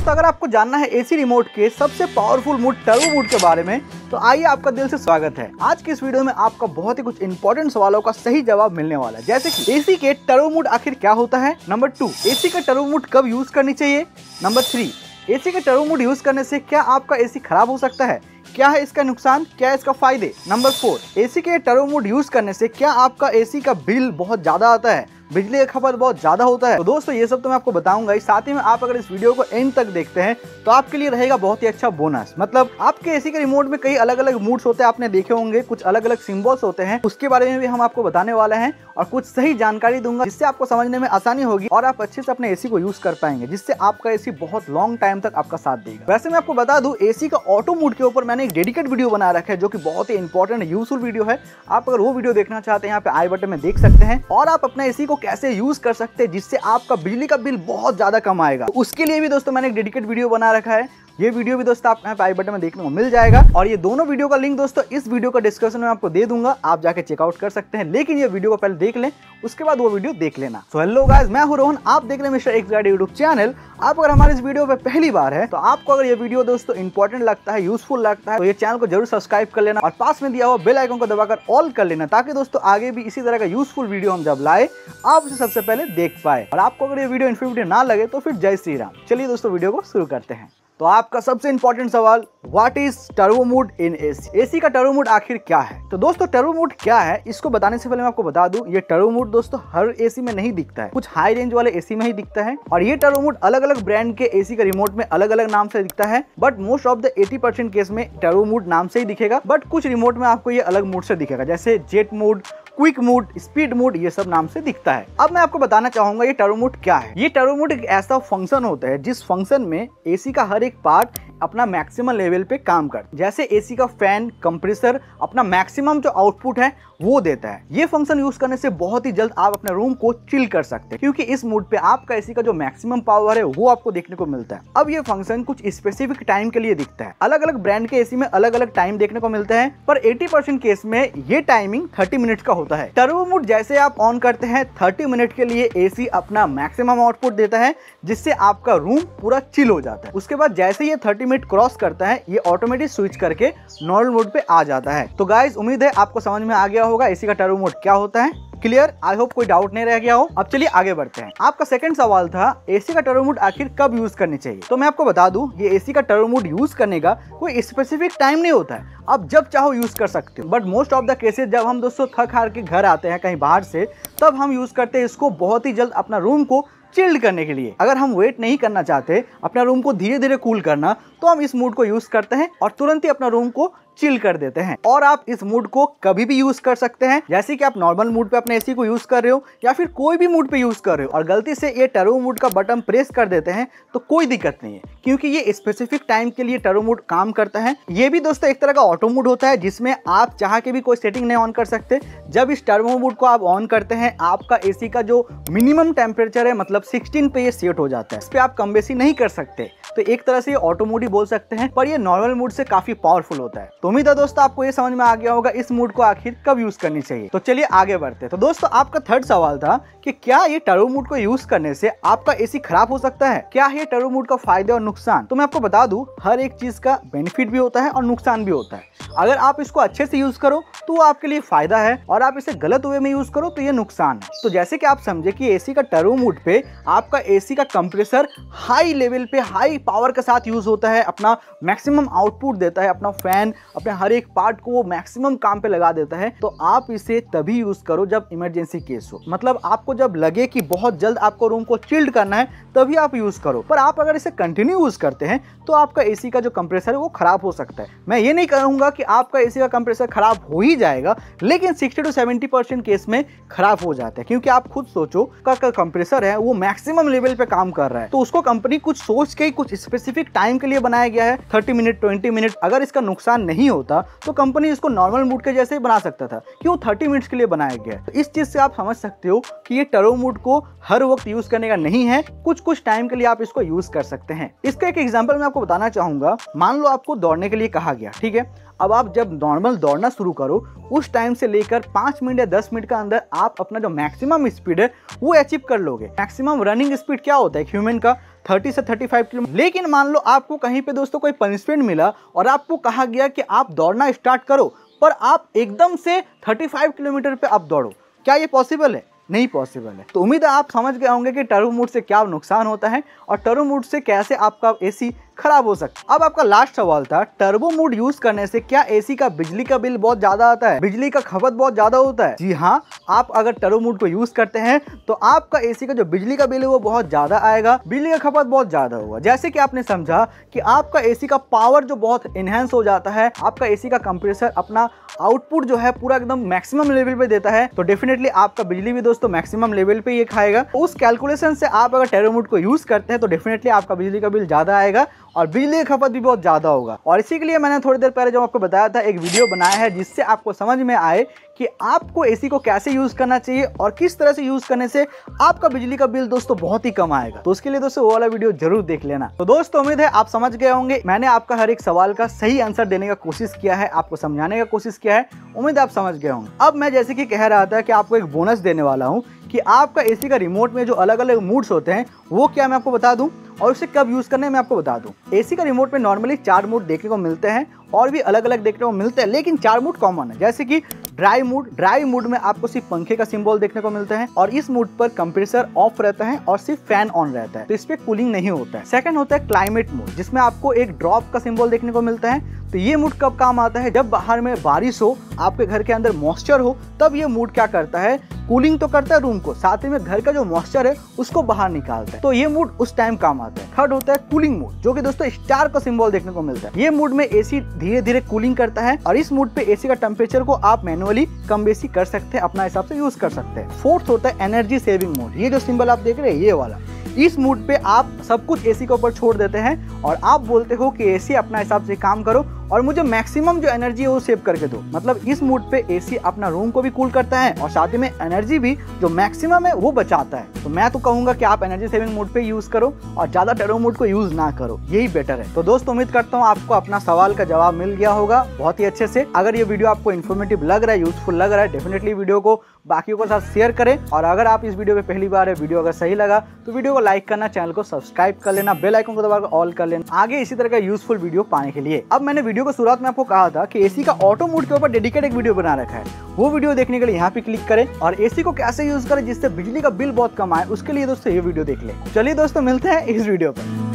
दोस्तों, अगर आपको जानना है एसी रिमोट के सबसे पावरफुल मूड टर्बो मूड के बारे में तो आइए आपका दिल से स्वागत है। आज की इस वीडियो में आपका बहुत ही कुछ इंपॉर्टेंट सवालों का सही जवाब मिलने वाला है। जैसे कि एसी के टर्बो मूड आखिर क्या होता है? नंबर टू एसी का टर्बो मूड कब यूज़ करनी चाहिए? नंबर थ्री एसी का टर्बो मूड यूज़ करने से क्या आपका एसी खराब हो सकता है? क्या है इसका नुकसान? क्या है इसका फ़ायदे? नंबर फोर एसी के टर्बो मूड यूज़ करने से क्या आपका एसी का बिल बहुत ज़्यादा आता है? बिजली का खपत बहुत ज़्यादा होता है। तो दोस्तों, ये सब तो मैं आपको बताऊँगा ही। साथ ही में आप अगर इस वीडियो को एंड तक देखते हैं तो आपके लिए रहेगा बहुत ही अच्छा बोनस मतलब आपके एसी के रिमोट में कई अलग अलग मूड्स होते हैं, आपने देखे होंगे। कुछ अलग अलग सिम्बल्स होते हैं, उसके बारे में भी हम आपको बताने वाले हैं और कुछ सही जानकारी दूँगा, जिससे आपको समझने में आसानी होगी और आप अच्छे से अपने एसी को यूज़ कर पाएँगे, जिससे आपका एसी बहुत लॉन्ग टाइम तक आपका साथ देगा। वैसे मैं आपको बता दूँ एसी का ऑटो मूड के ऊपर मैंने एक डेडिकेट वीडियो बना रखा है, जो कि बहुत ही इंपॉर्टेंट यूजफुल वीडियो है। आप अगर वो वीडियो देखना चाहते हैं, यहाँ पे आई बटन में देख सकते हैं और आप अपने एसी को कैसे यूज़ कर सकते हैं जिससे आपका बिजली का बिल बहुत ज़्यादा कम आएगा। उसके लिए भी दोस्तों मैंने एक डेडिकेट वीडियो बना रखा है। ये वीडियो भी दोस्तों आपको यहाँ आई बटन में देखने को मिल जाएगा और ये दोनों वीडियो का लिंक दोस्तों इस वीडियो का डिस्क्रिप्शन में आपको दे दूँगा। आप जाके चेकआउट कर सकते हैं, लेकिन ये वीडियो को पहले देख लें, उसके बाद वो वीडियो देख लेना। सो हेलो गाइस मैं हूँ रोहन, आप देख रहे mister X guide YouTube channel आप अगर हमारे इस वीडियो पे पहली बार है तो आपको अगर ये वीडियो दोस्तों इंपॉर्टेंट लगता है यूजफुल लगता है तो ये चैनल को ज़रूर सब्सक्राइब कर लेना और पास में दिया हुआ बेल आइकन को दबाकर ऑल कर लेना, ताकि दोस्तों आगे भी इसी तरह का यूजफुल वीडियो हम जब लाए, आप उसे सबसे पहले देख पाए। और आपको अगर ये वीडियो इन्फॉर्मेटिव ना लगे तो फिर जय श्री राम। चलिए दोस्तों वीडियो को शुरू करते हैं। तो आपका सबसे इंपॉर्टेंट सवाल what is turbo mode in AC AC का टर्बो मूड आखिर क्या है? तो दोस्तों टर्बो मूड क्या है? इसको बताने से पहले मैं आपको बता दूँ, ये टर्बो मूड दोस्तों हर एसी में नहीं दिखता है। कुछ हाई रेंज वाले एसी में ही दिखता है। और ये टर्बो मूड अलग अलग ब्रांड के एसी का रिमोट में अलग अलग नाम से दिखता है। But most of the AC case में टर्बो मूड नाम से ही दिखेगा। बट कुछ रिमोट में आपको ये अलग मूड से दिखेगा। जैसे jet mode quick mode, speed mode, ये सब नाम से दिखता है। अब मैं आपको बताना चाहूँगा, ये टर्मोड क्या है? ये टर्मोमोड एक ऐसा फ़ंक्शन होता है, जिस फ़ंक्शन में एसी का हर एक पार्ट अपना मैक्सिमम लेवल पे काम कर। जैसे एसी का फ़ैन कंप्रेसर अपना मैक्सिमम जो आउटपुट है, वो देता है। ये फ़ंक्शन यूज़ करने से बहुत ही जल्द आप अपने रूम को चिल कर सकते हैं, क्योंकि इस मूड पे आपका एसी का जो मैक्सिमम पावर है, वो आपको देखने को मिलता है। अब ये फ़ंक्शन कुछ स्पेसिफिक टाइम के लिए दिखता है। अलग अलग ब्रांड के एसी में अलग अलग टाइम देखने को मिलता है, पर 80% केस में ये टाइमिंग 30 मिनट का होता है। टर्बो मूड जैसे आप ऑन करते हैं 30 मिनट के लिए एसी अपना मैक्सिमम आउटपुट देता है, जिससे आपका रूम पूरा चिल हो जाता है। उसके बाद जैसे ये थर्टी मिनट क्रॉस करता है, ये ऑटोमेटिक स्विच करके नॉर्मल मोड पे आ जाता है। तो गाइज़ उम्मीद है आपको समझ में आ गया होगा एसी का टर्बो मोड क्या होता है। क्लियर आई होप कोई डाउट नहीं रह गया हो। अब चलिए आगे बढ़ते हैं। आपका सेकंड सवाल था एसी का टर्बो मोड आखिर कब यूज़ करनी चाहिए? तो मैं आपको बता दूँ, ये एसी का टर्बो मोड यूज़ करने का कोई स्पेसिफिक टाइम नहीं होता है। आप जब चाहो यूज़ कर सकते हो। But most of the cases जब हम दोस्तों थक हार के घर आते हैं कहीं बाहर से, तब हम यूज़ करते हैं इसको बहुत ही जल्द अपना रूम को चिल्ड करने के लिए। अगर हम वेट नहीं करना चाहते, अपना रूम को धीरे धीरे कूल करना तो हम इस मूड को यूज़ करते हैं और तुरंत ही अपना रूम को चिल कर देते हैं। और आप इस मूड को कभी भी यूज़ कर सकते हैं। जैसे कि आप नॉर्मल मूड पे अपने एसी को यूज़ कर रहे हो, या फिर कोई भी मूड पे यूज़ कर रहे हो। और गलती से ये टर्बो मूड का बटन प्रेस कर देते हैं तो कोई दिक्कत नहीं है। क्योंकि ये स्पेसिफिक टाइम के लिए टर्बो मूड काम करता है। ये भी दोस्तों एक तरह का ऑटो मूड होता है, जिसमें आप चाह के भी कोई सेटिंग नहीं ऑन कर सकते। जब इस टर्बो मूड को आप ऑन करते हैं, आपका एसी का जो मिनिमम टेम्परेचर है मतलब सिक्सटीन पे ये सेट हो जाता है। इस पर आप कम बेसी नहीं कर सकते। तो एक तरह से ये ऑटो मूड ही बोल सकते हैं। पर ये नॉर्मल मूड से काफ़ी पावरफुल होता है। तो उम्मीद है दोस्तों आपको ये समझ में आ गया होगा इस मूड को आखिर कब यूज़ करनी चाहिए। तो चलिए आगे बढ़ते तो दोस्तों, आपका थर्ड सवाल था कि क्या ये टर्बो मूड को यूज़ करने से आपका एसी खराब हो सकता है? क्या है टर्बो मूड का फ़ायदे और नुकसान? तो मैं आपको बता दूँ, हर एक चीज़ का बेनिफिट भी होता है और नुकसान भी होता है। अगर आप इसको अच्छे से यूज़ करो तो आपके लिए फ़ायदा है और आप इसे गलत वे में यूज़ करो तो ये नुकसान है। तो जैसे कि आप समझे कि एसी का टर्बो मूड पे आपका एसी का कंप्रेसर हाई लेवल पे हाई पावर के साथ यूज़ होता है, अपना मैक्सिमम आउटपुट देता है, अपना फ़ैन अपने हर एक पार्ट को वो मैक्सिमम काम पे लगा देता है तो आप इसे तभी यूज़ करो जब इमरजेंसी केस हो। मतलब आपको जब लगे कि बहुत जल्द आपको रूम को चिल्ड करना है, तभी आप यूज़ करो। पर आप अगर इसे कंटिन्यू यूज़ करते हैं तो आपका एसी का जो कंप्रेसर है वो खराब हो सकता है। मैं ये नहीं कहूँगा कि आपका एसी का कंप्रेसर खराब हो ही जाएगा, लेकिन 60 टू 70 परसेंट केस में खराब हो जाता है। क्योंकि आप खुद सोचो, का कंप्रेसर है, वो मैक्सिमम लेवल पे काम कर रहा है। तो उसको कंपनी कुछ सोच के ही कुछ स्पेसिफिक टाइम के लिए बनाया गया है 30 मिनट 20 मिनट अगर इसका नुकसान नहीं होता तो कंपनी इसको नॉर्मल मूड के जैसे ही बना सकता था। क्यों? 30 मिनट्स के लिए बनाया गया है। तो इस चीज़ से आप समझ सकते हो कि ये टर्बो मूड को हर वक्त यूज़ करने का नहीं है। कुछ कुछ टाइम के लिए आप इसको यूज़ कर सकते हैं। इसका एक एग्ज़ाम्पल मैं आपको बताना चाहूँगा। मान लो आपको दौड़ने के लिए कहा गया, ठीक है? अब आप जब नॉर्मल दौड़ना शुरू करो, उस टाइम से लेकर पाँच मिनट या दस मिनट का अंदर आप अपना जो मैक्सिमम स्पीड है, वो अचीव कर लोगे। मैक्सिमम रनिंग स्पीड क्या होता है ह्यूमन का? 30 से 35 किलोमीटर लेकिन मान लो आपको कहीं पे दोस्तों कोई पनिशमेंट मिला और आपको कहा गया कि आप दौड़ना स्टार्ट करो, पर आप एकदम से 35 किलोमीटर पे आप दौड़ो। क्या ये पॉसिबल है? नहीं पॉसिबल है। तो उम्मीद है आप समझ गए होंगे कि टर्बो मूड से क्या नुकसान होता है और टर्बो मूड से कैसे आपका एसी खराब हो सकता अब आपका लास्ट सवाल था टर्बो मूड यूज़ करने से क्या एसी का बिजली का बिल बहुत ज़्यादा आता है? बिजली का खपत बहुत ज़्यादा होता है। जी हाँ आप अगर टर्बो मूड को यूज़ करते हैं तो आपका एसी का जो बिजली का बिल है, वो बहुत ज़्यादा आएगा। बिजली का खपत बहुत ज़्यादा होगा। जैसे कि आपने समझा कि आपका एसी का पावर जो बहुत इनहेंस हो जाता है, आपका एसी का कंप्रेसर अपना आउटपुट जो है, पूरा एकदम मैक्सिमम लेवल पे देता है। तो डेफिनेटली आपका बिजली भी दोस्तों मैक्सिमम लेवल पे ये खाएगा। उस कैलकुलेशन से आप अगर टेरोमोड को यूज़ करते हैं तो डेफिनेटली आपका बिजली का बिल ज़्यादा आएगा। और बिजली की खपत भी बहुत ज़्यादा होगा। और इसी के लिए मैंने थोड़ी देर पहले जो आपको बताया था, एक वीडियो बनाया है जिससे आपको समझ में आए कि आपको एसी को कैसे यूज़ करना चाहिए और किस तरह से यूज़ करने से आपका बिजली का बिल दोस्तों बहुत ही कम आएगा। तो उसके लिए दोस्तों वो वाला वीडियो ज़रूर देख लेना। तो दोस्तों, उम्मीद है आप समझ गए होंगे। मैंने आपका हर एक सवाल का सही आंसर देने का कोशिश किया है, आपको समझाने का कोशिश किया है। उम्मीद आप समझ गए होंगे। अब मैं जैसे कि कह रहा था कि आपको एक बोनस देने वाला हूँ कि आपका एसी का रिमोट में जो अलग अलग मूड्स होते हैं, वो क्या मैं आपको बता दूँ? और उसे कब यूज़ करना है, मैं आपको बता दूँ। एसी का रिमोट में नॉर्मली चार मूड देखने को मिलते हैं और भी अलग अलग देखने को मिलते हैं, लेकिन चार मूड कॉमन है। जैसे कि ड्राई मूड ड्राई मूड में आपको सिर्फ़ पंखे का सिंबल देखने को मिलता है और इस मूड पर कंप्रेसर ऑफ़ रहता है और सिर्फ़ फ़ैन ऑन रहता है। तो इस पे कूलिंग नहीं होता है। सेकंड होता है क्लाइमेट मूड जिसमें आपको एक ड्रॉप का सिंबल देखने को मिलता है। तो ये मूड कब काम आता है? जब बाहर में बारिश हो, आपके घर के अंदर मॉइस्चर हो, तब ये मूड क्या करता है? कूलिंग तो करता है रूम को, साथ ही में घर का जो मॉइस्चर है, उसको बाहर निकालता है। तो ये मूड उस टाइम काम आता है। थर्ड होता है कूलिंग मूड जो कि दोस्तों स्टार का सिंबल देखने को मिलता है। ये मूड में एसी धीरे धीरे कूलिंग करता है और इस मूड पे एसी का टेम्परेचर को आप मैनुअली कम बेसी कर सकते हैं, अपना हिसाब से यूज़ कर सकते हैं। फोर्थ होता है एनर्जी सेविंग मोड ये जो सिंबल आप देख रहे हैं, ये वाला। इस मूड पे आप सब कुछ एसी के ऊपर छोड़ देते हैं और आप बोलते हो कि एसी अपना हिसाब से काम करो और मुझे मैक्सिमम जो एनर्जी है वो सेव करके दो। मतलब इस मूड पे एसी अपना रूम को भी कूल करता है और साथ में एनर्जी भी जो मैक्सिमम है वो बचाता है। तो मैं तो कहूँगा कि आप एनर्जी सेविंग मोड पे यूज़ करो और ज़्यादा टेरो मोड को यूज़ ना करो। यही बेटर है। तो दोस्त, उम्मीद करता हूँ आपको अपना सवाल का जवाब मिल गया होगा बहुत ही अच्छे से। अगर ये वीडियो आपको इन्फॉर्मेटिव लग रहा है यूजफुल लग रहा है डेफिनेटली वीडियो को बाकियों के साथ शेयर करें। और अगर आप इस वीडियो पे पहली बार है वीडियो अगर सही लगा तो वीडियो को लाइक करना चैनल को सब्सक्राइब कर लेना बेल आइकन को दबाकर ऑल कर लेना। आगे इसी तरह का यूजफुल वीडियो पाने के लिए। अब मैंने वीडियो को शुरुआत में आपको कहा था कि एसी का ऑटो मोड के ऊपर डेडिकेट एक वीडियो बना रखा है। वो वीडियो देखने के लिए यहाँ पे क्लिक करें और एसी को कैसे यूज़ करें जिससे बिजली का बिल बहुत कम आए, उसके लिए दोस्तों ये वीडियो देख ले। चलिए दोस्तों मिलते हैं इस वीडियो पर।